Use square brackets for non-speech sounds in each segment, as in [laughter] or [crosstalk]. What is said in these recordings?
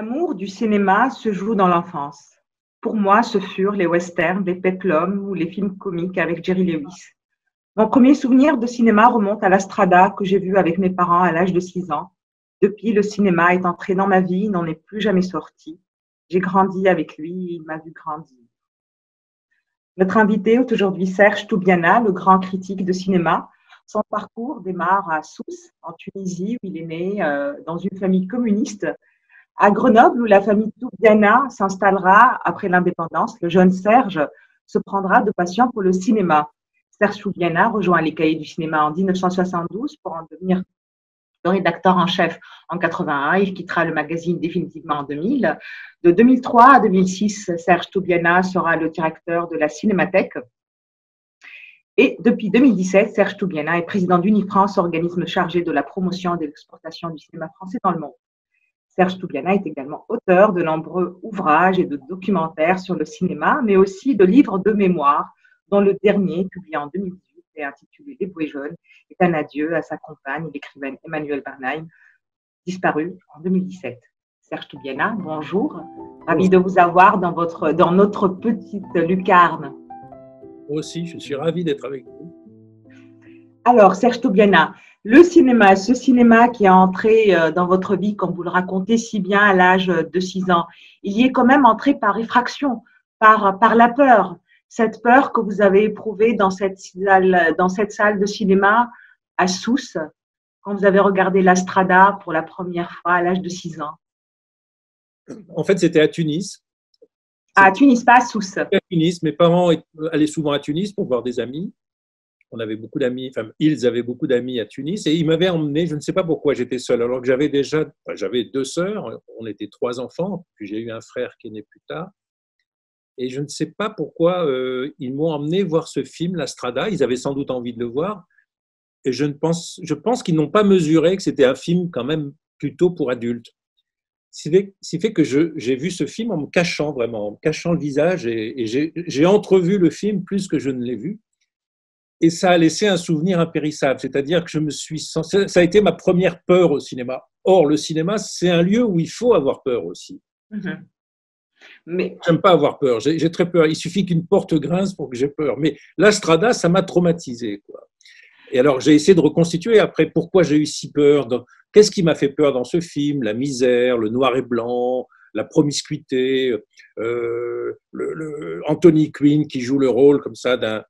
L'amour du cinéma se joue dans l'enfance. Pour moi, ce furent les westerns, les peplums ou les films comiques avec Jerry Lewis. Mon premier souvenir de cinéma remonte à la Strada que j'ai vu avec mes parents à l'âge de 6 ans. Depuis, le cinéma est entré dans ma vie, n'en est plus jamais sorti. J'ai grandi avec lui, il m'a vu grandir. Notre invité est aujourd'hui Serge Toubiana, le grand critique de cinéma. Son parcours démarre à Sousse, en Tunisie, où il est né euh, dans une famille communiste à Grenoble, où la famille Toubiana s'installera après l'indépendance, le jeune Serge se prendra de passion pour le cinéma. Serge Toubiana rejoint les cahiers du cinéma en 1972 pour en devenir le rédacteur en chef en 81. Il quittera le magazine définitivement en 2000. De 2003 à 2006, Serge Toubiana sera le directeur de la Cinémathèque. Et depuis 2017, Serge Toubiana est président d'Unifrance, organisme chargé de la promotion et de l'exportation du cinéma français dans le monde. Serge Toubiana est également auteur de nombreux ouvrages et de documentaires sur le cinéma, mais aussi de livres de mémoire, dont le dernier, publié en 2018 et intitulé Les Bouées jaunes, est un adieu à sa compagne, l'écrivaine Emmanuelle Bernheim, disparue en 2017. Serge Toubiana, bonjour. Ravi de vous avoir dans, votre, dans notre petite lucarne. Moi aussi, je suis ravi d'être avec vous. Alors, Serge Toubiana, le cinéma, ce cinéma qui est entré euh, dans votre vie, comme vous le racontez si bien à l'âge de 6 ans, il y est quand même entré par effraction, par, par la peur. Cette peur que vous avez éprouvée dans cette salle, dans cette salle de cinéma à Sousse, quand vous avez regardé La Strada pour la première fois à l'âge de 6 ans. En fait, c'était à Tunis. À Tunis, pas à Sousse. À Tunis. Mes parents allaient souvent à Tunis pour voir des amis on avait beaucoup d'amis, enfin, ils avaient beaucoup d'amis à Tunis, et ils m'avaient emmené, je ne sais pas pourquoi j'étais seul, alors que j'avais déjà, j'avais deux sœurs, on était trois enfants, puis j'ai eu un frère qui est né plus tard, et je ne sais pas pourquoi euh, ils m'ont emmené voir ce film, La Strada, ils avaient sans doute envie de le voir, et je, ne pense, je pense qu'ils n'ont pas mesuré que c'était un film quand même plutôt pour adultes. Ce qui fait que j'ai vu ce film en me cachant vraiment, en me cachant le visage, et j'ai entrevu le film plus que je ne l'ai vu et ça a laissé un souvenir impérissable. C'est-à-dire que je me suis ça a été ma première peur au cinéma. Or, le cinéma, c'est un lieu où il faut avoir peur aussi. Mais j'aime pas avoir peur. J'ai très peur. Il suffit qu'une porte grince pour que j'ai peur. Mais l'Astrada, ça m'a traumatisé, quoi. Et alors, j'ai essayé de reconstituer après pourquoi j'ai eu si peur. Qu'est-ce qui m'a fait peur dans ce film? La misère, le noir et blanc, la promiscuité, euh, le, Anthony Quinn qui joue le rôle comme ça d'un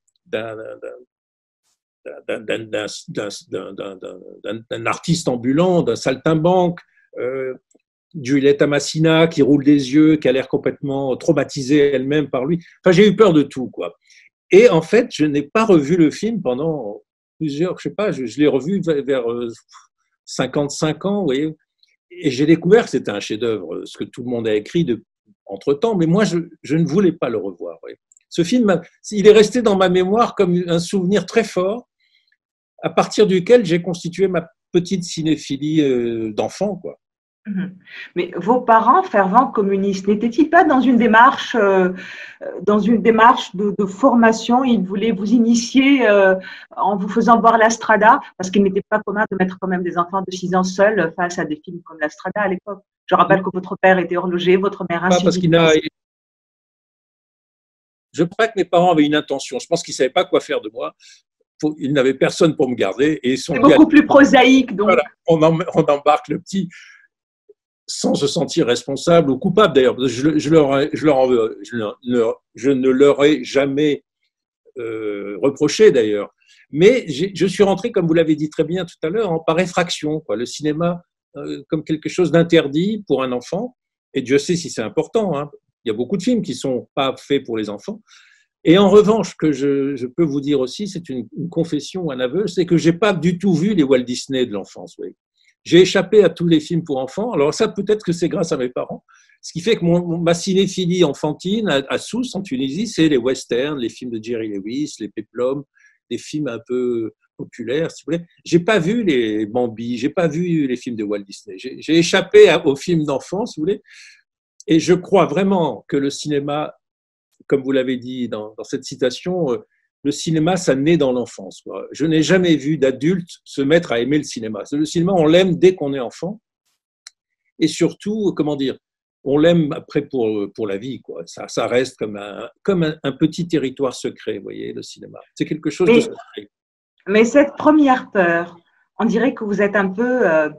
d'un artiste ambulant, d'un saltimbanque, euh, Juliette Amassina qui roule des yeux, qui a l'air complètement traumatisée elle-même par lui. Enfin, j'ai eu peur de tout, quoi. Et en fait, je n'ai pas revu le film pendant plusieurs, je sais pas, je, l'ai revu vers 55 euh, ans, vous et j'ai découvert que c'était un chef-d'œuvre, ce que tout le monde a écrit entre temps, mais moi, je ne voulais pas le revoir. Ce film, il est resté dans ma mémoire comme un souvenir très fort, à partir duquel j'ai constitué ma petite cinéphilie euh, d'enfant, quoi. Mhm. Mais vos parents fervents communistes n'étaient-ils pas dans une démarche, euh, dans une démarche de, formation? Ils voulaient vous initier euh, en vous faisant voir l'Astrada, parce qu'il n'était pas commun de mettre quand même des enfants de 6 ans seuls face à des films comme l'Astrada à l'époque. Je rappelle que votre père était horloger, votre mère ainsi. Parce qu'il je crois que mes parents avaient une intention. Je pense qu'ils ne savaient pas quoi faire de moi. Ils n'avaient personne pour me garder. et C'est beaucoup plus prosaïque. Donc. on, embarque le petit sans se sentir responsable ou coupable d'ailleurs. Je, je, leur, je, leur, je, ne leur ai jamais euh, reproché d'ailleurs. Mais je suis rentré, comme vous l'avez dit très bien tout à l'heure, par effraction. Quoi. Le cinéma euh, comme quelque chose d'interdit pour un enfant. Et Dieu sait si c'est important. Hein. Il y a beaucoup de films qui sont pas faits pour les enfants. Et en revanche, que je, peux vous dire aussi, c'est une, confession ou un aveu, c'est que j'ai pas du tout vu les Walt Disney de l'enfance. J'ai échappé à tous les films pour enfants. Alors ça, peut-être que c'est grâce à mes parents. Ce qui fait que mon, ma cinéphilie enfantine à, Sousse, en Tunisie, c'est les westerns, les films de Jerry Lewis, les peplums, des films un peu populaires, si vous voulez. J'ai pas vu les Bambi, j'ai pas vu les films de Walt Disney. J'ai échappé aux films d'enfance, si vous voulez. Et je crois vraiment que le cinéma, comme vous l'avez dit dans, cette citation, euh, le cinéma, ça naît dans l'enfance. Je n'ai jamais vu d'adulte se mettre à aimer le cinéma. Le cinéma, on l'aime dès qu'on est enfant. Et surtout, comment dire, on l'aime après pour, pour la vie. Quoi. Ça, ça reste comme, un, comme un, petit territoire secret, vous voyez, le cinéma. C'est quelque chose de secret. Mais cette première peur, on dirait que vous êtes un peu euh,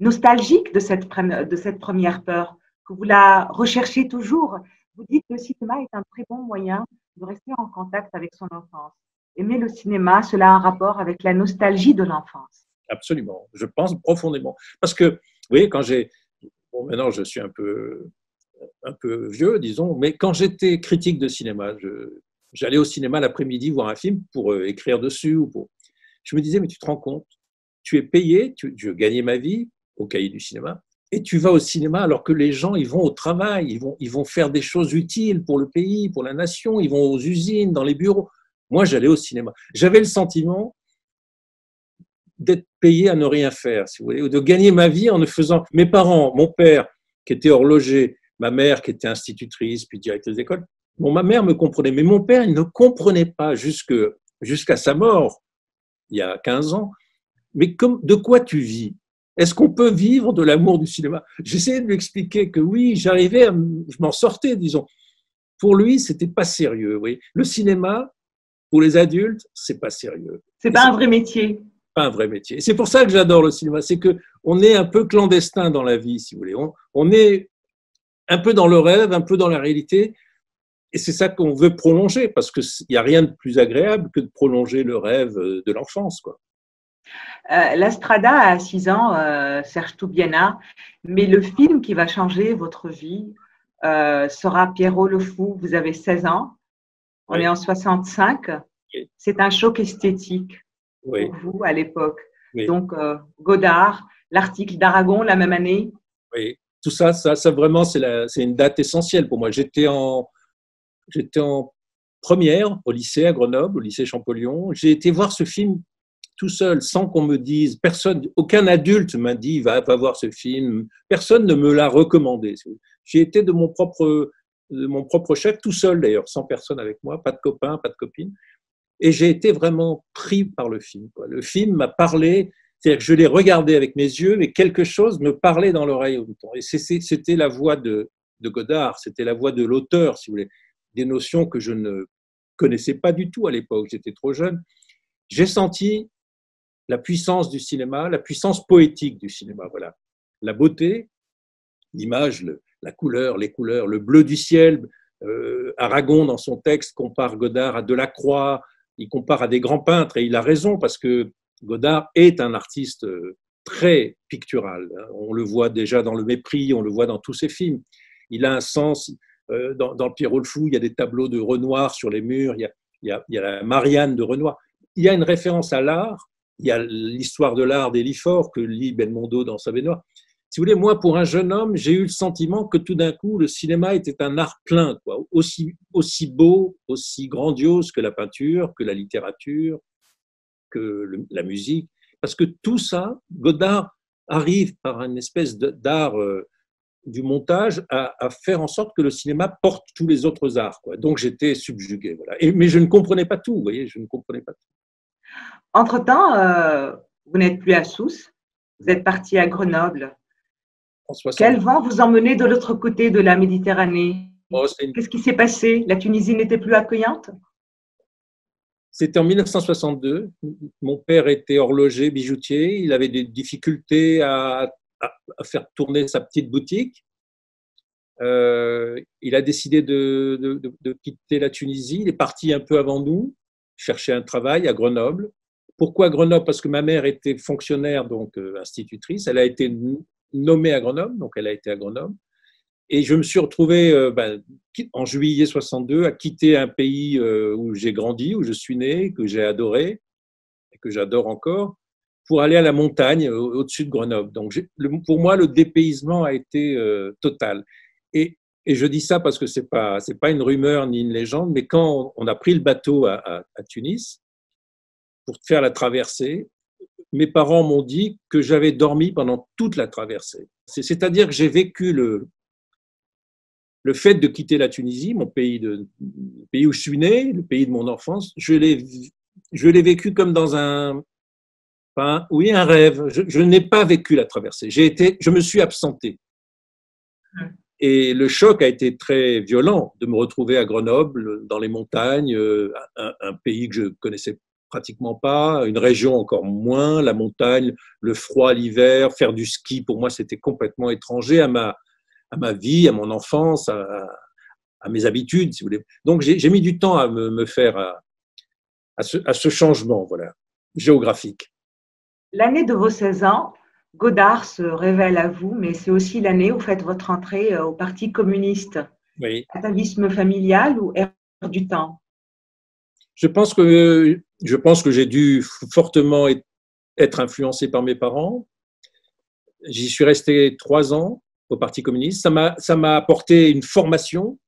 nostalgique de cette, de cette première peur, que vous la recherchez toujours. Vous dites que le cinéma est un très bon moyen de rester en contact avec son enfance. Aimer le cinéma, cela a un rapport avec la nostalgie de l'enfance. Absolument, je pense profondément. Parce que, vous voyez, quand j'ai... Bon, maintenant, je suis un peu, un peu vieux, disons, mais quand j'étais critique de cinéma, j'allais au cinéma l'après-midi voir un film pour euh, écrire dessus. Ou pour... Je me disais, mais tu te rends compte, tu es payé, tu, je gagnais ma vie au cahier du cinéma, et tu vas au cinéma alors que les gens, ils vont au travail, ils vont, ils vont faire des choses utiles pour le pays, pour la nation, ils vont aux usines, dans les bureaux. Moi, j'allais au cinéma. J'avais le sentiment d'être payé à ne rien faire, si vous voulez, ou de gagner ma vie en ne faisant. Mes parents, mon père qui était horloger, ma mère qui était institutrice, puis directrice d'école, bon, ma mère me comprenait, mais mon père, il ne comprenait pas jusqu'à sa mort, il y a 15 ans, mais comme, de quoi tu vis? Est-ce qu'on peut vivre de l'amour du cinéma? J'essayais de lui expliquer que oui, j'arrivais, je m'en sortais, disons. Pour lui, c'était pas sérieux. Oui. Le cinéma, pour les adultes, c'est pas sérieux. C'est pas un vrai métier. Pas un vrai métier. C'est pour ça que j'adore le cinéma. C'est que on est un peu clandestin dans la vie, si vous voulez. On, on est un peu dans le rêve, un peu dans la réalité. Et c'est ça qu'on veut prolonger, parce qu'il n'y a rien de plus agréable que de prolonger le rêve de l'enfance. Quoi. Euh, L'Astrada a 6 ans, euh, Serge Toubiana, mais le film qui va changer votre vie euh, sera Pierrot le Fou. Vous avez 16 ans, on est en 65. C'est un choc esthétique pour vous à l'époque. Donc, Godard, l'article d'Aragon la même année. Oui, tout ça, ça, ça vraiment, c'est une date essentielle pour moi. J'étais en, j'étais en première au lycée à Grenoble, au lycée Champollion. J'ai été voir ce film tout seul, sans qu'on me dise, personne, aucun adulte m'a dit va, va voir ce film, personne ne me l'a recommandé. J'ai été de mon propre, mon propre chef, tout seul d'ailleurs, sans personne avec moi, pas de copains, pas de copines, et j'ai été vraiment pris par le film. Le film m'a parlé, c'est-à-dire que je l'ai regardé avec mes yeux, mais quelque chose me parlait dans l'oreille au temps. Et c'était la voix de, de Godard, c'était la voix de l'auteur, si vous voulez, des notions que je ne connaissais pas du tout à l'époque, j'étais trop jeune. J'ai senti la puissance du cinéma, la puissance poétique du cinéma. Voilà, la beauté, l'image, la couleur, les couleurs, le bleu du ciel. Euh, Aragon, dans son texte, compare Godard à Delacroix, il compare à des grands peintres, et il a raison, parce que Godard est un artiste euh, très pictural. Hein. On le voit déjà dans Le Mépris, on le voit dans tous ses films. Il a un sens. Euh, dans, dans, Le Pierrot le Fou, il y a des tableaux de Renoir sur les murs, il y a, il y a, il y a la Marianne de Renoir. Il y a une référence à l'art il y a l'histoire de l'art d'Elifort que lit Belmondo dans sa baignoire. Si vous voulez, moi, pour un jeune homme, j'ai eu le sentiment que tout d'un coup, le cinéma était un art plein, quoi, aussi, aussi beau, aussi grandiose que la peinture, que la littérature, que la musique. Parce que tout ça, Godard arrive par une espèce d'art euh, du montage à, faire en sorte que le cinéma porte tous les autres arts. Donc j'étais subjugué. Voilà. Et, mais je ne comprenais pas tout, vous voyez, je ne comprenais pas tout. Entre-temps, euh, vous n'êtes plus à Sousse, vous êtes parti à Grenoble. Quel vent vous emmenez de l'autre côté de la Méditerranée? Oh, Qu'est-ce qui s'est passé? La Tunisie n'était plus accueillante? C'était en 1962. Mon père était horloger, bijoutier. Il avait des difficultés à, faire tourner sa petite boutique. Euh, il a décidé de, de, quitter la Tunisie. Il est parti un peu avant nous, chercher un travail à Grenoble. Pourquoi Grenoble? Parce que ma mère était fonctionnaire, donc euh, institutrice. Elle a été nommée à Grenoble, donc elle a été à Grenoble. Et je me suis retrouvé euh, ben, en juillet 62 à quitter un pays euh, où j'ai grandi, où je suis né, que j'ai adoré et que j'adore encore, pour aller à la montagne au-dessus de Grenoble. Donc pour moi, le dépaysement a été total. Et, et, je dis ça parce que c'est pas c'est pas une rumeur ni une légende, mais quand on a pris le bateau à, Tunis, pour faire la traversée, mes parents m'ont dit que j'avais dormi pendant toute la traversée. C'est-à-dire que j'ai vécu le, le fait de quitter la Tunisie, mon pays, de, le pays où je suis né, le pays de mon enfance, je l'ai, je l'ai vécu comme dans un, oui, un rêve. Je, je n'ai pas vécu la traversée. J'ai été, je me suis absenté. Et le choc a été très violent de me retrouver à Grenoble, dans les montagnes, euh, un, pays que je connaissais pratiquement pas, une région encore moins, la montagne, le froid l'hiver, faire du ski, pour moi, c'était complètement étranger à ma, à ma vie, à mon enfance, à, mes habitudes, si vous voulez. Donc, j'ai mis du temps à me, faire à, à, ce, à, ce, changement voilà, géographique. L'année de vos 16 ans, Godard se révèle à vous, mais c'est aussi l'année où vous faites votre entrée euh, au Parti communiste. Oui. Atavisme familial ou air du temps? Je pense que, je pense que j'ai dû fortement être influencé par mes parents. J'y suis resté trois ans au Parti communiste. Ça m'a apporté une formation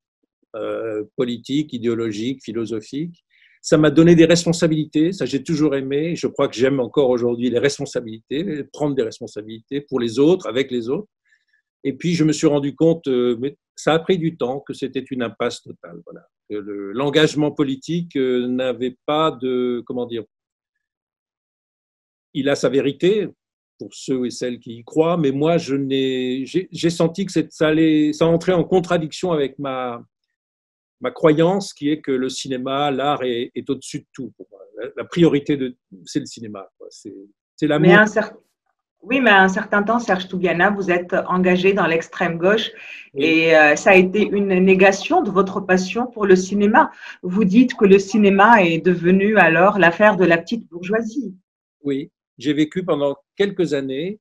euh, politique, idéologique, philosophique. Ça m'a donné des responsabilités, ça j'ai toujours aimé. Je crois que j'aime encore aujourd'hui les responsabilités, prendre des responsabilités pour les autres, avec les autres. Et puis je me suis rendu compte, euh, ça a pris du temps, que c'était une impasse totale. Voilà. L'engagement politique euh, n'avait pas de, comment dire, il a sa vérité pour ceux et celles qui y croient, mais moi, j'ai senti que ça, allait, ça entrait en contradiction avec ma, ma croyance qui est que le cinéma, l'art est, est au-dessus de tout. La, priorité, de, c'est le cinéma. C'est l'amour. Oui, mais à un certain temps, Serge Toubiana, vous êtes engagé dans l'extrême gauche et euh, ça a été une négation de votre passion pour le cinéma. Vous dites que le cinéma est devenu alors l'affaire de la petite bourgeoisie. Oui, j'ai vécu pendant quelques années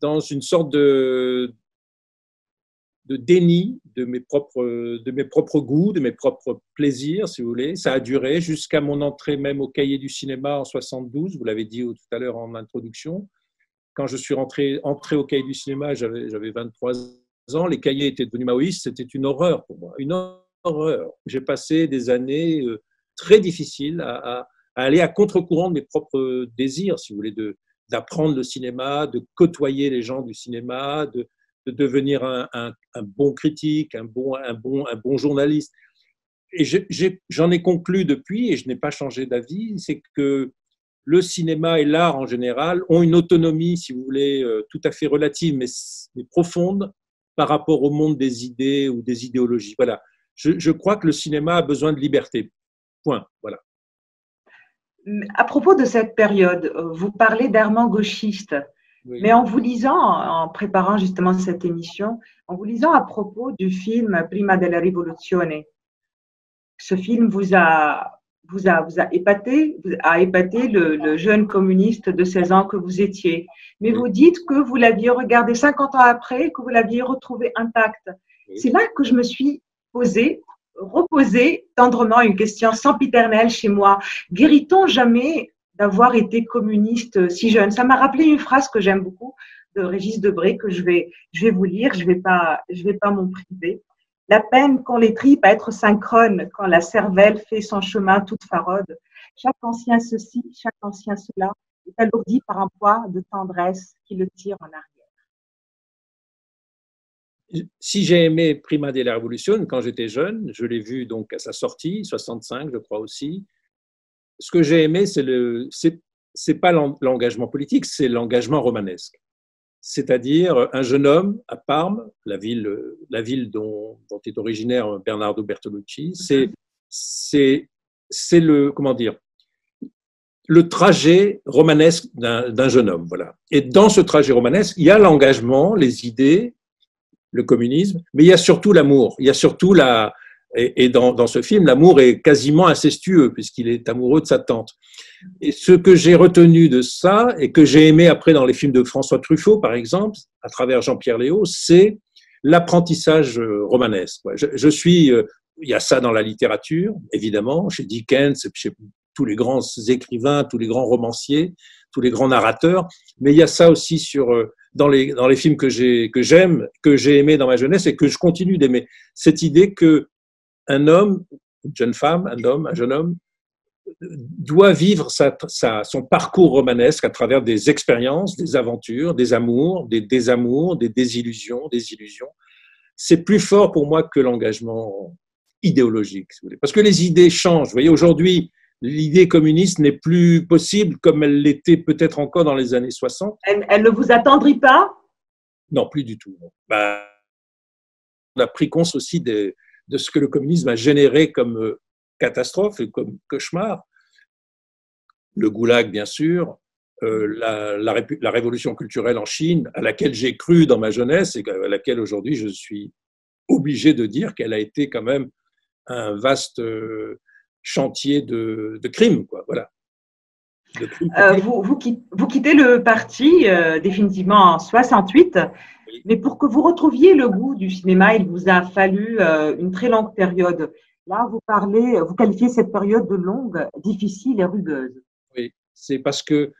dans une sorte de, de déni de mes, propres, de mes propres goûts, de mes propres plaisirs, si vous voulez. Ça a duré jusqu'à mon entrée même au cahier du cinéma en 72, vous l'avez dit tout à l'heure en introduction. Quand je suis rentré, entré au cahier du cinéma, j'avais 23 ans, les cahiers étaient devenus maoïstes, c'était une horreur pour moi, une horreur. J'ai passé des années euh, très difficiles à, aller à contre-courant de mes propres désirs, si vous voulez, d'apprendre le cinéma, de côtoyer les gens du cinéma, de, de devenir un, bon critique, un bon, journaliste. Et j'en ai, conclu depuis, et je n'ai pas changé d'avis, c'est que le cinéma et l'art en général ont une autonomie, si vous voulez, euh, tout à fait relative, mais, mais profonde par rapport au monde des idées ou des idéologies. Voilà. Je, je crois que le cinéma a besoin de liberté. Point. Voilà. À propos de cette période, vous parlez d'Armand gauchiste. Oui. Mais en vous lisant, en préparant justement cette émission, en vous lisant à propos du film Prima della Rivoluzione, ce film vous a, vous a, vous a épaté, vous a épaté le, le, jeune communiste de 16 ans que vous étiez. Mais oui. vous dites que vous l'aviez regardé 50 ans après, que vous l'aviez retrouvé intact. Oui. C'est là que je me suis posé, reposé tendrement une question sempiternelle chez moi. Guérit-on jamais d'avoir été communiste si jeune. Ça m'a rappelé une phrase que j'aime beaucoup de Régis Debré que je vais, je vais vous lire, je vais pas, pas m'en priver. La peine qu'ont les tripes à être synchrone quand la cervelle fait son chemin toute farode. Chaque ancien ceci, chaque ancien cela est alourdi par un poids de tendresse qui le tire en arrière. Si j'ai aimé Prima de la Révolution quand j'étais jeune, je l'ai vu donc à sa sortie, 65 je crois aussi, ce que j'ai aimé, c'est le, c'est pas l'engagement politique, c'est l'engagement romanesque. C'est-à-dire un jeune homme à Parme, la ville, la ville dont, dont est originaire Bernardo Bertolucci, c'est, c'est, c'est le, comment dire, le trajet romanesque d'un jeune homme, voilà. Et dans ce trajet romanesque, il y a l'engagement, les idées, le communisme, mais il y a surtout l'amour, il y a surtout la, et, et dans, dans, ce film, l'amour est quasiment incestueux puisqu'il est amoureux de sa tante. Et ce que j'ai retenu de ça et que j'ai aimé après dans les films de François Truffaut, par exemple, à travers Jean-Pierre Léaud, c'est l'apprentissage romanesque. Je, je, suis, euh, il y a ça dans la littérature, évidemment, chez Dickens, chez tous les grands écrivains, tous les grands romanciers, tous les grands narrateurs, mais il y a ça aussi sur euh, dans les dans les films que j'ai que j'aime, que j'ai aimé dans ma jeunesse et que je continue d'aimer. Cette idée que un homme, une jeune femme, un homme, un jeune homme, doit vivre sa, sa, son parcours romanesque à travers des expériences, des aventures, des amours, des désamours, des désillusions, des illusions. C'est plus fort pour moi que l'engagement idéologique, si parce que les idées changent. Vous voyez, aujourd'hui, l'idée communiste n'est plus possible comme elle l'était peut-être encore dans les années 60. Elle, elle, ne vous attendrit pas? Non, plus du tout. Bah, a pris conscience aussi de, de ce que le communisme a généré comme euh, catastrophe et comme cauchemar. Le goulag, bien sûr, euh, la, révolution culturelle en Chine, à laquelle j'ai cru dans ma jeunesse et à laquelle aujourd'hui je suis obligé de dire qu'elle a été quand même un vaste euh, chantier de, de crimes. Quoi. Voilà. Euh, vous, vous, quittez le parti euh, définitivement en 68, mais pour que vous retrouviez le goût du cinéma, il vous a fallu euh, une très longue période. Là, vous parlez, vous qualifiez cette période de longue, difficile et rugueuse. Oui, c'est parce que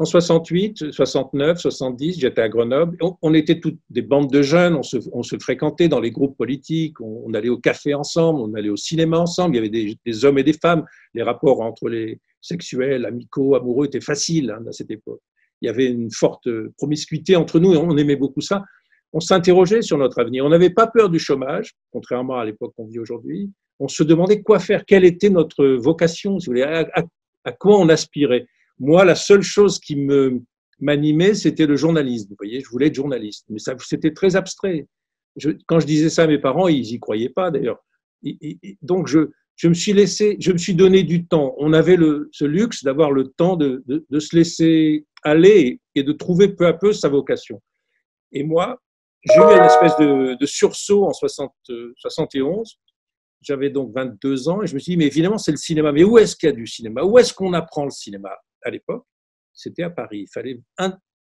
en 68, 69, 70, j'étais à Grenoble. On, était toutes des bandes de jeunes, on se, fréquentait dans les groupes politiques, on, allait au café ensemble, on allait au cinéma ensemble. Il y avait des, hommes et des femmes. Les rapports entre les sexuels, amicaux, amoureux étaient faciles hein, à cette époque. Il y avait une forte promiscuité entre nous et on aimait beaucoup ça. On s'interrogeait sur notre avenir. On n'avait pas peur du chômage, contrairement à l'époque qu'on vit aujourd'hui. On se demandait quoi faire, quelle était notre vocation, vous voulez, à quoi on aspirait. Moi, la seule chose qui me m'animait, c'était le journalisme. Vous voyez, je voulais être journaliste, mais c'était très abstrait. Quand je disais ça à mes parents, ils y croyaient pas d'ailleurs. Donc, je, je me suis laissé, je me suis donné du temps. On avait le, ce luxe d'avoir le temps de, de, se laisser aller et de trouver peu à peu sa vocation. Et moi, j'ai eu une espèce de, sursaut en 60, 71. J'avais donc 22 ans et je me suis dit, mais évidemment, c'est le cinéma. Mais où est-ce qu'il y a du cinéma? Où est-ce qu'on apprend le cinéma? À l'époque, c'était à Paris. Il fallait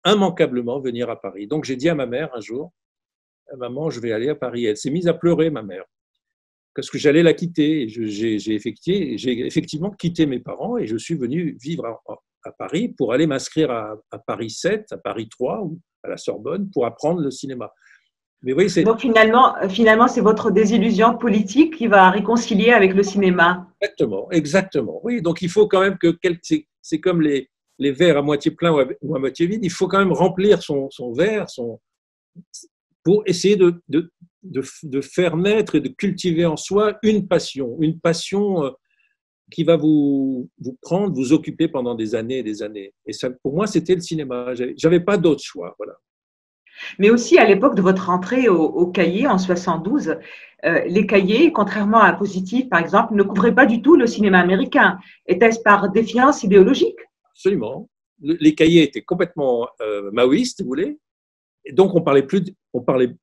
immanquablement venir à Paris. Donc j'ai dit à ma mère un jour, maman, je vais aller à Paris. Elle s'est mise à pleurer, ma mère, parce que j'allais la quitter. J'ai effectivement quitté mes parents et je suis venu vivre à, Paris pour aller m'inscrire à, Paris 7, à Paris 3 ou à la Sorbonne pour apprendre le cinéma. Mais oui, Donc finalement, finalement c'est votre désillusion politique qui va réconcilier avec le cinéma? Exactement, exactement. Oui, donc il faut quand même que c'est comme les, les verres à moitié plein ou à, moitié vide, il faut quand même remplir son, verre son, pour essayer de, de, de, de, faire naître et de cultiver en soi une passion, une passion euh, qui va vous, vous prendre, vous occuper pendant des années et des années. Et ça, pour moi, c'était le cinéma. J'avais pas d'autre choix. Voilà. Mais aussi à l'époque de votre entrée au, au cahier en 72, euh, les cahiers, contrairement à Positif par exemple, ne couvraient pas du tout le cinéma américain. Était-ce par défiance idéologique? Absolument. Les cahiers étaient complètement euh, maoïstes, si vous voulez. Donc on parlait plus, on parlait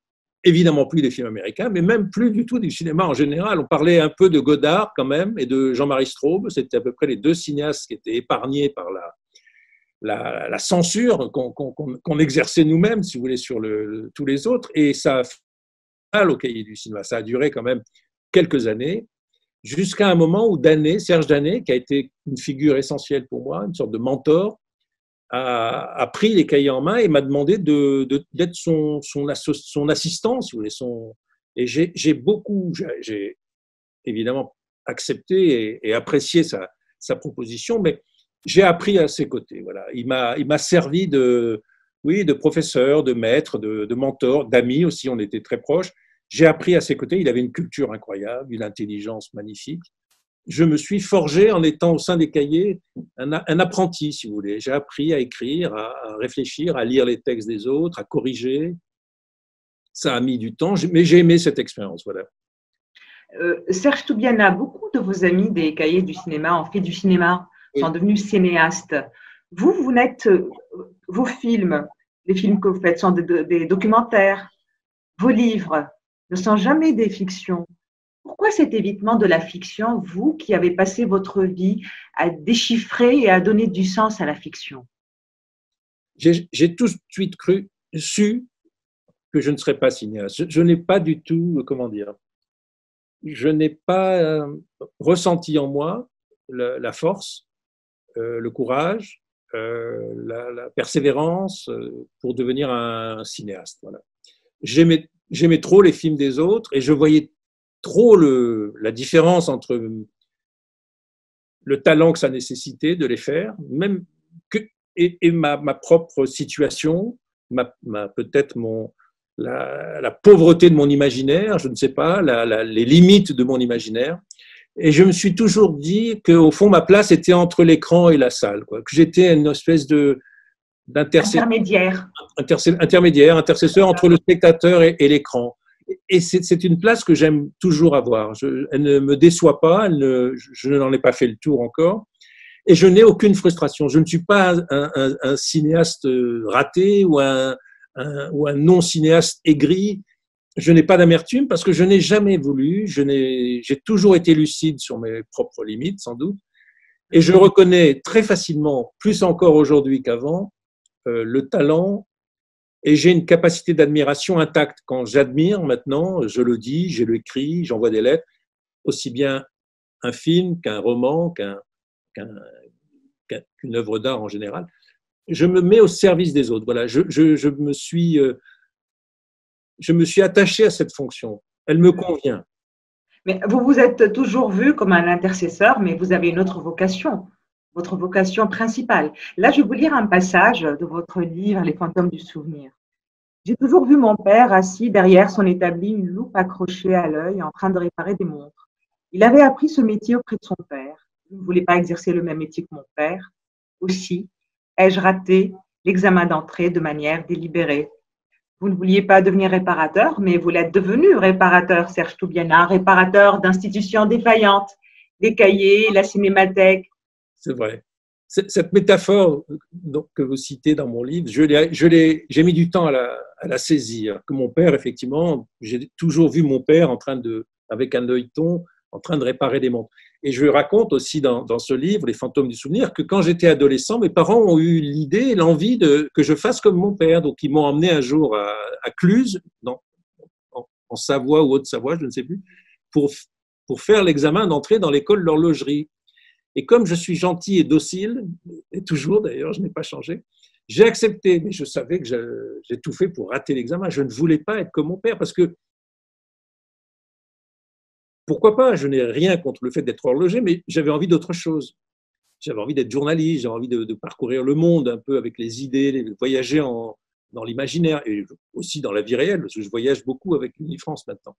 évidemment plus des films américains, mais même plus du tout du cinéma en général. On parlait un peu de Godard quand même et de Jean-Marie Straub. C'était à peu près les deux cinéastes qui étaient épargnés par la, la, censure qu'on exerçait nous-mêmes, si vous voulez, sur tous les autres. Et ça a fait mal au cahier du cinéma. Ça a duré quand même quelques années, jusqu'à un moment où Danet, Serge Danet, qui a été une figure essentielle pour moi, une sorte de mentor, a, pris les cahiers en main et m'a demandé d'être son, son, assistant, si vous voulez. Son, et j'ai beaucoup, j'ai évidemment accepté et, et apprécié sa, sa proposition, mais j'ai appris à ses côtés. Voilà. Il m'a servi de, oui, de professeur, de maître, de, mentor, d'ami aussi, on était très proches. J'ai appris à ses côtés, il avait une culture incroyable, une intelligence magnifique. Je me suis forgé en étant au sein des cahiers un, un apprenti, si vous voulez. J'ai appris à écrire, à, réfléchir, à lire les textes des autres, à corriger. Ça a mis du temps, mais j'ai aimé cette expérience. Voilà. Euh, Serge Toubiana, beaucoup de vos amis des cahiers du cinéma ont fait du cinéma sont devenus cinéastes. Vous, vous n'êtes, euh, vos films, les films que vous faites sont des, documentaires. Vos livres ne sont jamais des fictions. Pourquoi cet évitement de la fiction, vous qui avez passé votre vie à déchiffrer et à donner du sens à la fiction? J'ai tout de suite cru, su que je ne serais pas cinéaste. Je, n'ai pas du tout, comment dire, je n'ai pas euh, ressenti en moi la force euh, le courage, euh, la, persévérance euh, pour devenir un cinéaste. Voilà. J'aimais, trop les films des autres et je voyais trop la différence entre le talent que ça nécessitait de les faire, même que, et, ma, propre situation, peut-être mon, la, pauvreté de mon imaginaire, je ne sais pas, les limites de mon imaginaire. Et je me suis toujours dit qu'au fond, ma place était entre l'écran et la salle, quoi. que j'étais une espèce de intermédiaire. intermédiaire, intercesseur entre le spectateur et, l'écran. Et c'est une place que j'aime toujours avoir. elle ne me déçoit pas, je n'en ai pas fait le tour encore. Et je n'ai aucune frustration. Je ne suis pas un, cinéaste raté ou un, ou un non-cinéaste aigri. Je n'ai pas d'amertume parce que je n'ai jamais voulu. J'ai toujours été lucide sur mes propres limites, sans doute. Et je reconnais très facilement, plus encore aujourd'hui qu'avant, euh, le talent et j'ai une capacité d'admiration intacte. Quand j'admire maintenant, je le dis, je l'écris, j'envoie des lettres, aussi bien un film qu'un roman, qu'une œuvre d'art en général. Je me mets au service des autres. Voilà, je, je, me suis, euh, je me suis attaché à cette fonction. Elle me convient. Mais vous vous êtes toujours vu comme un intercesseur, mais vous avez une autre vocation, votre vocation principale. Là, je vais vous lire un passage de votre livre Les fantômes du souvenir. J'ai toujours vu mon père assis derrière son établi, une loupe accrochée à l'œil, en train de réparer des montres. Il avait appris ce métier auprès de son père. Il ne voulait pas exercer le même métier que mon père. Aussi, ai-je raté l'examen d'entrée de manière délibérée vous ne vouliez pas devenir réparateur, mais vous l'êtes devenu réparateur, Serge Toubiana, réparateur d'institutions défaillantes, des cahiers, la cinémathèque. C'est vrai. Cette métaphore que vous citez dans mon livre, j'ai mis du temps à la, saisir. Que mon père, effectivement, j'ai toujours vu mon père en train de, avec un œilleton, en train de réparer des montres. Et je raconte aussi dans, ce livre, Les fantômes du souvenir, que quand j'étais adolescent, mes parents ont eu l'idée, l'envie que je fasse comme mon père. Donc, ils m'ont emmené un jour à, Cluse, en, Savoie ou Haute-Savoie, je ne sais plus, pour, pour faire l'examen d'entrée dans l'école d'horlogerie. Et comme je suis gentil et docile, et toujours d'ailleurs, je n'ai pas changé, j'ai accepté, mais je savais que j'ai tout fait pour rater l'examen. Je ne voulais pas être comme mon père parce que pourquoi pas Je n'ai rien contre le fait d'être horloger, mais j'avais envie d'autre chose. J'avais envie d'être journaliste, j'avais envie de, parcourir le monde un peu avec les idées, de voyager dans l'imaginaire et aussi dans la vie réelle, parce que je voyage beaucoup avec Unifrance maintenant.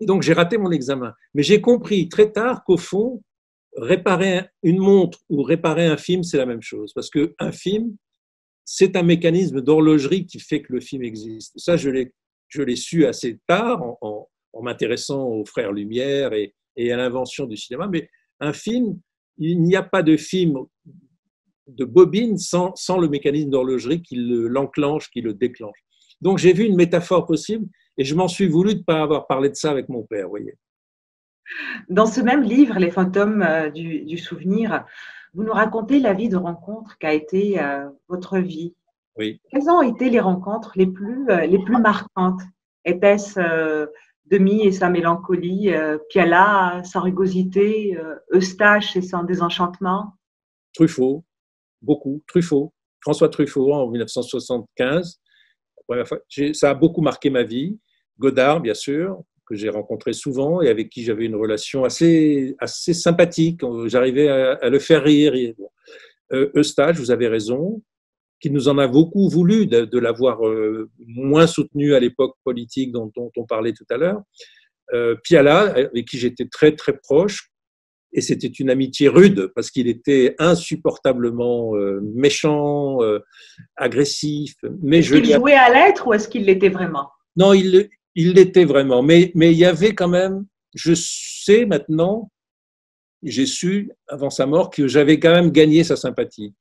Et donc j'ai raté mon examen. Mais j'ai compris très tard qu'au fond, réparer une montre ou réparer un film, c'est la même chose. Parce qu'un film, c'est un mécanisme d'horlogerie qui fait que le film existe. Ça, je l'ai su assez tard en m'intéressant aux frères Lumière et, à l'invention du cinéma, mais un film, il n'y a pas de film de bobine sans, le mécanisme d'horlogerie qui l'enclenche, qui le déclenche. Donc j'ai vu une métaphore possible et je m'en suis voulu de ne pas avoir parlé de ça avec mon père, voyez. Dans ce même livre, Les fantômes euh, du, souvenir, vous nous racontez la vie de rencontre qu'a été euh, votre vie. Oui. Quelles ont été les rencontres les plus, euh, les plus marquantes? Était-ce Demi et sa mélancolie, euh, Piala, sa rugosité, euh, Eustache et son désenchantement. Truffaut, beaucoup, Truffaut, François Truffaut en 1975. Ça a beaucoup marqué ma vie. Godard, bien sûr, que j'ai rencontré souvent et avec qui j'avais une relation assez, assez sympathique. J'arrivais à, le faire rire. Euh, Eustache, vous avez raison qui nous en a beaucoup voulu de, l'avoir euh, moins soutenu à l'époque politique dont, on parlait tout à l'heure. Euh, Piala, avec qui j'étais très très proche, et c'était une amitié rude parce qu'il était insupportablement euh, méchant, agressif. Mais est-ce qu'il jouait à l'être ou est-ce qu'il l'était vraiment? Non, il il l'était vraiment. Mais mais il y avait quand même, je sais maintenant, j'ai su avant sa mort que j'avais quand même gagné sa sympathie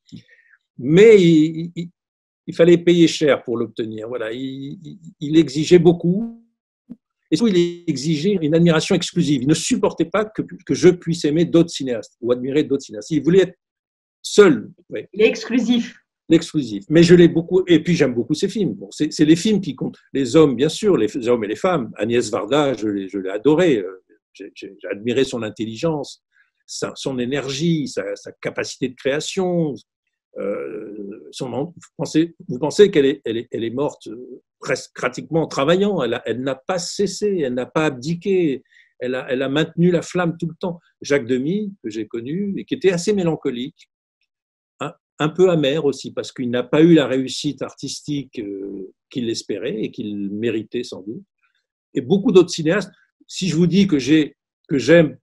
mais il, fallait payer cher pour l'obtenir. Voilà, il, exigeait beaucoup. Et surtout, il exigeait une admiration exclusive. Il ne supportait pas que, que je puisse aimer d'autres cinéastes ou admirer d'autres cinéastes. Il voulait être seul. Il est exclusif. L'exclusif. Mais je l'ai beaucoup. Et puis, j'aime beaucoup ses films. Bon, c'est les films qui comptent. Les hommes, bien sûr, les hommes et les femmes. Agnès Varda, je l'ai adoré. Euh, j'ai admiré son intelligence, son énergie, sa, sa, capacité de création, euh, vous pensez, vous qu'elle est, morte euh, presque pratiquement en travaillant. Elle, n'a pas cessé, elle n'a pas abdiqué. Elle a, maintenu la flamme tout le temps. Jacques Demy, que j'ai connu, et qui était assez mélancolique, un, peu amer aussi, parce qu'il n'a pas eu la réussite artistique euh, qu'il espérait et qu'il méritait sans doute. Et beaucoup d'autres cinéastes. Si je vous dis que j'ai que j'aime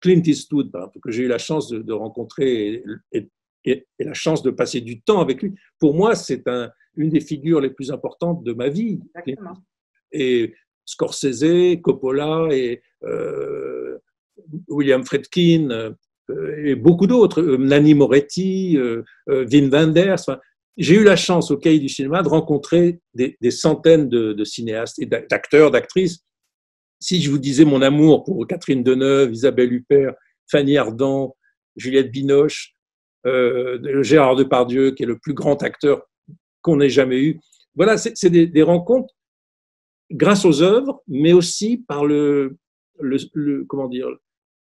Clint Eastwood, que j'ai eu la chance de, rencontrer et, la chance de passer du temps avec lui, pour moi, c'est un, une des figures les plus importantes de ma vie. Exactement. Et Scorsese, Coppola et William Friedkin et beaucoup d'autres, Nanni Moretti, Wim Wenders. j'ai eu la chance au Cahier du cinéma de rencontrer des, centaines de, cinéastes et d'acteurs, d'actrices. Si je vous disais mon amour pour Catherine Deneuve, Isabelle Huppert, Fanny Ardant, Juliette Binoche, euh, Gérard Depardieu, qui est le plus grand acteur qu'on ait jamais eu. Voilà, c'est des, rencontres grâce aux œuvres, mais aussi par le, le, comment dire,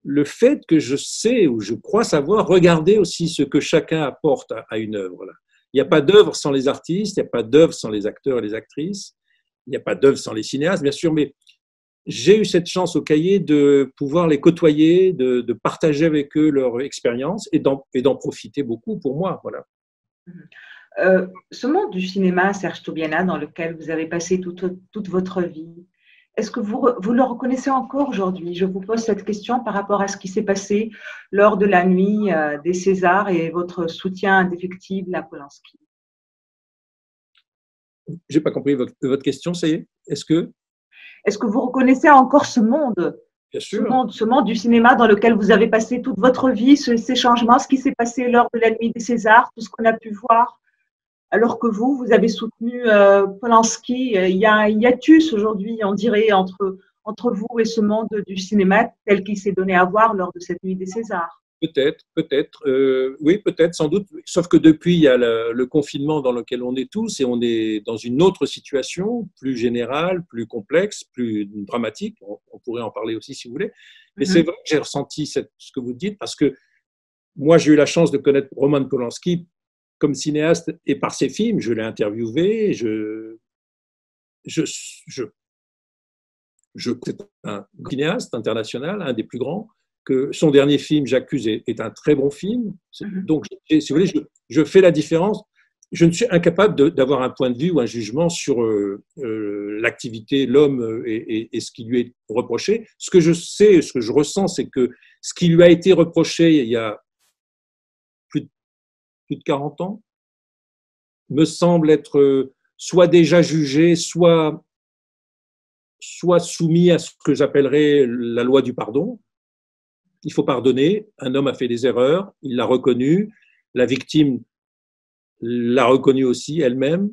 le fait que je sais ou je crois savoir regarder aussi ce que chacun apporte à, une œuvre. Il n'y a pas d'œuvre sans les artistes, il n'y a pas d'œuvre sans les acteurs et les actrices, il n'y a pas d'œuvre sans les cinéastes, bien sûr, mais j'ai eu cette chance au cahier de pouvoir les côtoyer, de, partager avec eux leur expérience et d'en profiter beaucoup pour moi. Voilà. Euh, ce monde du cinéma, Serge Toubiana, dans lequel vous avez passé toute, toute votre vie, est-ce que vous, vous, le reconnaissez encore aujourd'hui? Je vous pose cette question par rapport à ce qui s'est passé lors de la nuit euh, des Césars et votre soutien indéfectible à Polanski? J'ai pas compris votre, votre question, ça y est Est-ce que est-ce que vous reconnaissez encore ce monde? Bien sûr. Ce monde, du cinéma dans lequel vous avez passé toute votre vie, ces changements, ce qui s'est passé lors de la nuit des Césars, tout ce qu'on a pu voir, alors que vous, vous avez soutenu euh, Polanski. Il y a un hiatus aujourd'hui, on dirait, entre, entre vous et ce monde du cinéma tel qu'il s'est donné à voir lors de cette nuit des Césars? Peut-être, peut-être, euh, oui, peut-être, sans doute. Sauf que depuis, il y a le, confinement dans lequel on est tous et on est dans une autre situation, plus générale, plus complexe, plus dramatique. On, pourrait en parler aussi si vous voulez. Mais c'est mhm. vrai que j'ai ressenti ce que vous dites parce que moi, j'ai eu la chance de connaître Roman Polanski comme cinéaste et par ses films. Je l'ai interviewé. Je, je, je, je c'est un cinéaste international, un des plus grands que son dernier film, J'accuse, est, un très bon film. Mhm. Donc, si vous voulez, je, fais la différence. Je ne suis incapable d'avoir un point de vue ou un jugement sur euh, euh, l'activité, l'homme euh, et, ce qui lui est reproché. Ce que je sais, ce que je ressens, c'est que ce qui lui a été reproché il y a plus de, plus de 40 ans me semble être soit déjà jugé, soit, soit soumis à ce que j'appellerais la loi du pardon il faut pardonner. Un homme a fait des erreurs, il l'a reconnu. La victime l'a reconnu aussi elle-même.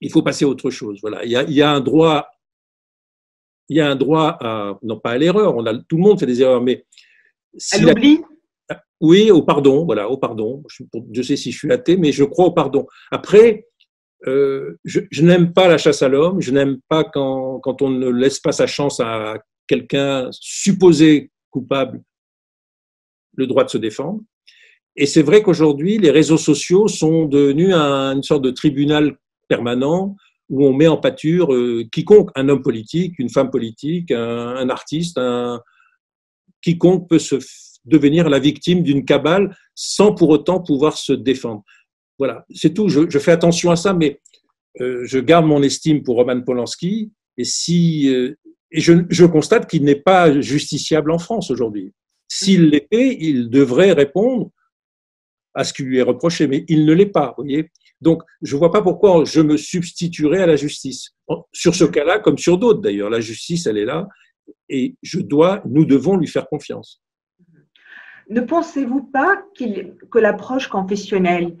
Il faut passer à autre chose. Voilà. Il y a, un droit, il y a un droit à, non pas à l'erreur. On a, tout le monde fait des erreurs, mais si l'oubli. Oui, au pardon. Voilà, au pardon. Je, sais si je suis athée, mais je crois au pardon. Après, euh, je, je n'aime pas la chasse à l'homme. Je n'aime pas quand, quand on ne laisse pas sa chance à quelqu'un supposé coupable le droit de se défendre. Et c'est vrai qu'aujourd'hui, les réseaux sociaux sont devenus une sorte de tribunal permanent où on met en pâture euh, quiconque, un homme politique, une femme politique, un, artiste, quiconque peut se devenir la victime d'une cabale sans pour autant pouvoir se défendre. Voilà, c'est tout. Je, fais attention à ça, mais euh, je garde mon estime pour Roman Polanski. Et si euh, et je constate qu'il n'est pas justiciable en France aujourd'hui. S'il mhm. l'était, il devrait répondre à ce qui lui est reproché, mais il ne l'est pas. Voyez Donc, je ne vois pas pourquoi je me substituerais à la justice. Sur ce cas-là, comme sur d'autres d'ailleurs, la justice, elle est là, et je dois, nous devons lui faire confiance. Ne pensez-vous pas que l'approche confessionnelle,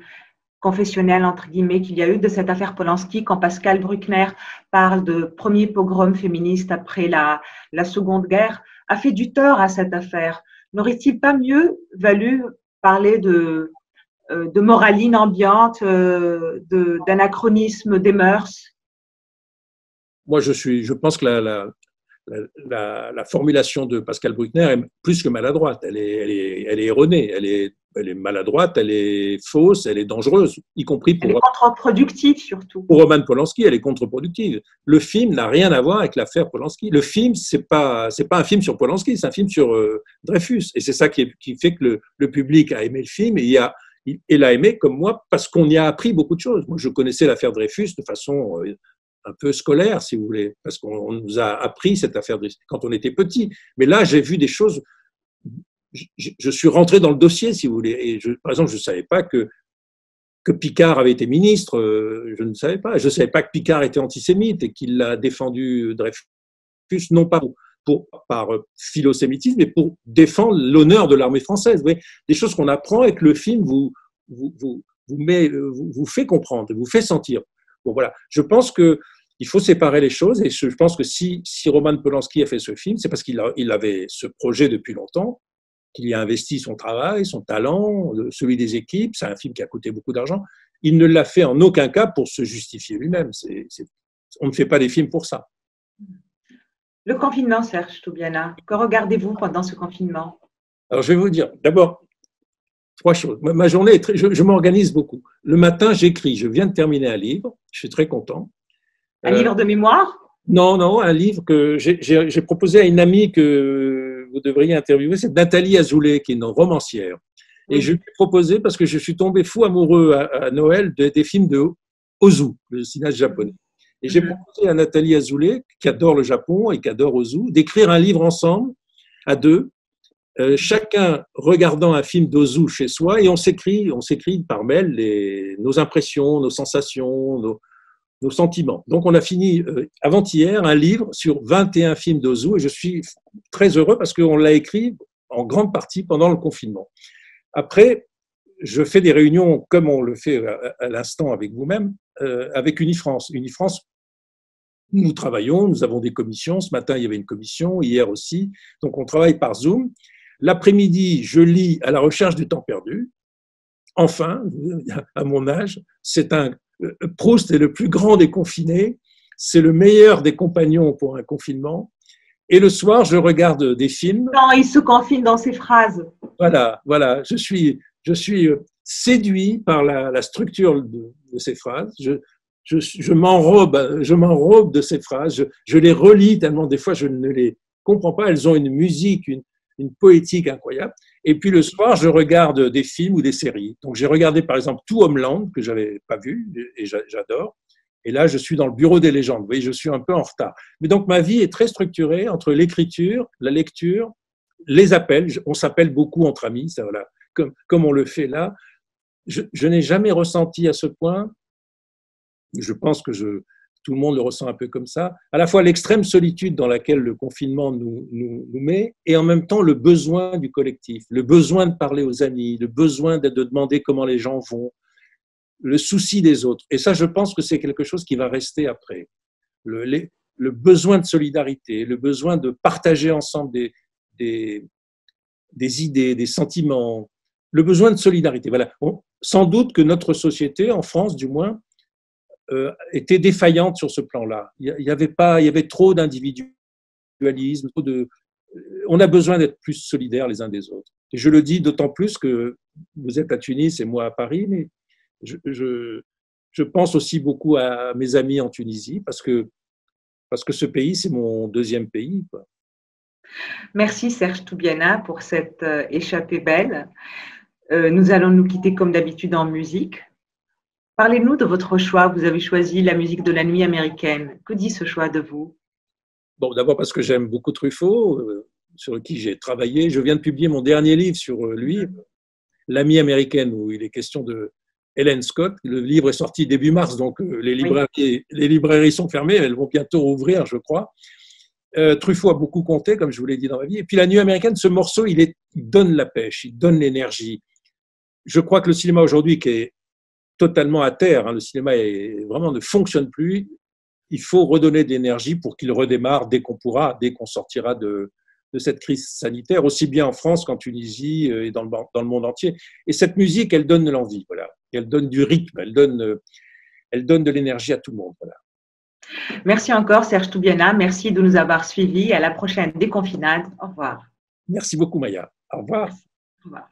confessionnelle entre guillemets, qu'il y a eu de cette affaire Polanski, quand Pascal Bruckner parle de premier pogrom féministe après la, la Seconde Guerre, a fait du tort à cette affaire? N'aurait-il pas mieux valu parler de, euh, moraline ambiante, euh, d'anachronisme des mœurs? Moi, je, suis, pense que la, la, formulation de Pascal Bruckner est plus que maladroite. Elle est, erronée, elle est maladroite, elle est fausse, elle est dangereuse, y compris pour. Elle est contre-productive surtout. Pour Roman Polanski, elle est contre-productive. Le film n'a rien à voir avec l'affaire Polanski. Le film, c'est pas, c'est pas un film sur Polanski, c'est un film sur euh, Dreyfus. Et c'est ça qui, qui, fait que le, le, public a aimé le film et il a, il l'a aimé comme moi parce qu'on y a appris beaucoup de choses. Moi, je connaissais l'affaire Dreyfus de façon euh, un peu scolaire, si vous voulez, parce qu'on nous a appris cette affaire quand on était petit. Mais là, j'ai vu des choses. Je, suis rentré dans le dossier, si vous voulez. Par exemple, je ne savais pas que, que Picard avait été ministre. Euh, je ne savais pas. Je ne savais pas que Picard était antisémite et qu'il a défendu Dreyfus. non pas pour, par philosémitisme, mais pour défendre l'honneur de l'armée française. Des choses qu'on apprend et que le film vous, vous, met, vous, vous fait comprendre, vous fait sentir. Bon, voilà. Je pense que il faut séparer les choses et je pense que si, si Roman Polanski a fait ce film, c'est parce qu'il il avait ce projet depuis longtemps, qu'il y a investi son travail, son talent, celui des équipes. C'est un film qui a coûté beaucoup d'argent. Il ne l'a fait en aucun cas pour se justifier lui-même. on ne fait pas des films pour ça. Le confinement, Serge Toubiana, que regardez-vous pendant ce confinement? Alors, je vais vous dire, d'abord, trois choses. Ma journée est très, je m'organise beaucoup. Le matin, j'écris. Je viens de terminer un livre. Je suis très content. Un livre de mémoire? Non, non, un livre que j'ai proposé à une amie que vous devriez interviewer, c'est Nathalie Azoulay, qui est une romancière. Et je lui ai proposé, parce que je suis tombé fou amoureux à, Noël des films de Ozu, le cinéaste japonais. Et j'ai mhm. proposé à Nathalie Azoulay, qui adore le Japon et qui adore Ozu, d'écrire un livre ensemble, à deux, euh, chacun regardant un film d'Ozu chez soi, et on s'écrit, on s'écrit par mail les, nos impressions, nos sensations, nos, nos sentiments. Donc, on a fini euh, avant-hier un livre sur 21 films d'Ozu et je suis très heureux parce qu'on l'a écrit en grande partie pendant le confinement. Après, je fais des réunions comme on le fait à, l'instant avec vous-même, euh, avec Unifrance. Unifrance, nous travaillons, nous avons des commissions. Ce matin, il y avait une commission, hier aussi. Donc, on travaille par Zoom. L'après-midi, je lis à la recherche du temps perdu. Enfin, [laughs] à mon âge, c'est un euh, Proust est le plus grand des confinés, c'est le meilleur des compagnons pour un confinement. Et le soir, je regarde des films. Non, il se confine dans ses phrases. Voilà, voilà. Je suis, je suis euh, séduit par la, structure de, ces phrases. Je, je, je m'enrobe, je m'enrobe de ces phrases. Je, je, les relis tellement des fois je ne les comprends pas. Elles ont une musique, une, une poétique incroyable. Et puis le soir, je regarde des films ou des séries. Donc j'ai regardé par exemple tout Homeland, que j'avais pas vu, et j'adore. Et là, je suis dans le bureau des légendes. Vous voyez, je suis un peu en retard. Mais donc ma vie est très structurée entre l'écriture, la lecture, les appels. On s'appelle beaucoup entre amis, ça, voilà, comme, on le fait là. Je n'ai jamais ressenti à ce point, je pense que je, tout le monde le ressent un peu comme ça, à la fois l'extrême solitude dans laquelle le confinement nous, met, et en même temps le besoin du collectif, le besoin de parler aux amis, le besoin de, demander comment les gens vont, le souci des autres. Et ça, je pense que c'est quelque chose qui va rester après. Le, besoin de solidarité, le besoin de partager ensemble des idées, des sentiments, le besoin de solidarité. Voilà. sans doute que notre société, en France du moins, euh, était défaillante sur ce plan-là. Il y avait pas, il y avait trop d'individualisme, de. On a besoin d'être plus solidaires les uns des autres. Et je le dis d'autant plus que vous êtes à Tunis et moi à Paris, mais je, pense aussi beaucoup à mes amis en Tunisie parce que parce que ce pays c'est mon deuxième pays. Merci Serge Toubiana pour cette euh, échappée belle. Euh, nous allons nous quitter comme d'habitude en musique. Parlez-nous de votre choix. Vous avez choisi la musique de la nuit américaine. Que dit ce choix de vous? Bon, d'abord parce que j'aime beaucoup Truffaut, euh, sur qui j'ai travaillé. Je viens de publier mon dernier livre sur euh, lui, L'ami américaine, où il est question de Helen Scott. Le livre est sorti début mars, donc euh, les librairies, les librairies sont fermées. Elles vont bientôt rouvrir, je crois. Truffaut a beaucoup compté, comme je vous l'ai dit dans ma vie. Et puis la nuit américaine, ce morceau, il, est, il donne la pêche, il donne l'énergie. Je crois que le cinéma aujourd'hui, qui est totalement à terre. Hein. Le cinéma est, vraiment ne fonctionne plus. Il faut redonner de l'énergie pour qu'il redémarre dès qu'on pourra, dès qu'on sortira de, de, cette crise sanitaire, aussi bien en France qu'en Tunisie euh, et dans le, dans le monde entier. Et cette musique, elle donne de l'envie, voilà. Elle donne du rythme, elle donne, elle donne de l'énergie à tout le monde, voilà. Merci encore, Serge Toubiana. Merci de nous avoir suivis. À la prochaine déconfinade. Au revoir. Merci beaucoup, Maya. Au revoir. Au revoir.